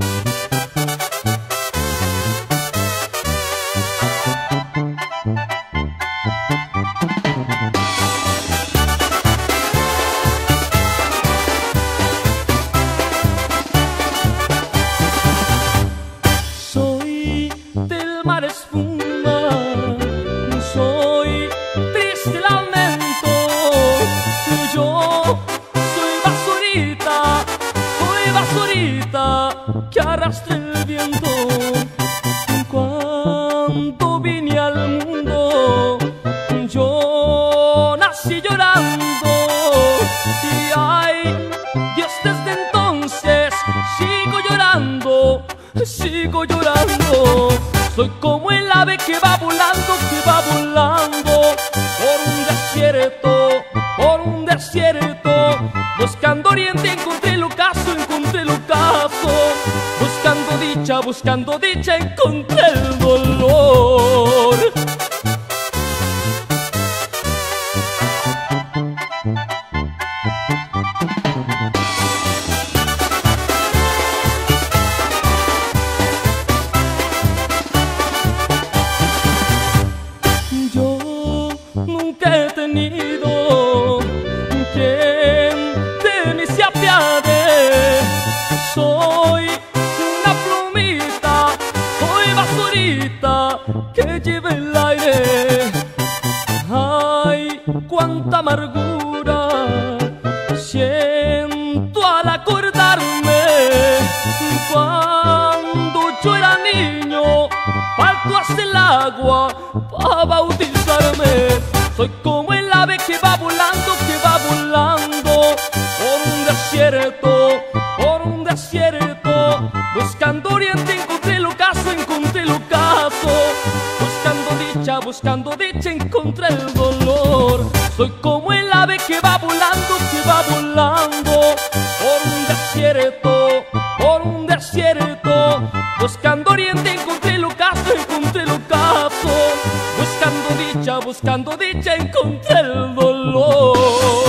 Soy soy basurita que arrastra el viento. Cuando vine al mundo, yo nací llorando. Y ay, Dios desde entonces sigo llorando, sigo llorando. Soy como el ave que va volando, que va volando por un desierto, por un desierto. Buscando oriente encontré Buscando dicha, encontré el dolor. Yo nunca he tenido quien de mí se apiade. Soy que lleva el aire. Ay, cuánta amargura siento al acordarme cuando yo era niño. Falto hasta el agua para bautizarme. Soy como el ave que va volando, que va volando por un desierto, por un desierto. Buscando oriente encontré buscando dicha, encontré el dolor. Soy como el ave que va volando, que va volando por un desierto, por un desierto. Buscando oriente encontré el ocaso, encontré el ocaso. Buscando dicha, buscando dicha, encontré el dolor.